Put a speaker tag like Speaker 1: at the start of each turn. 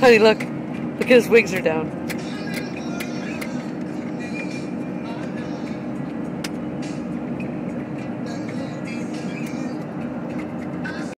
Speaker 1: Honey, look. Look at his wings are down.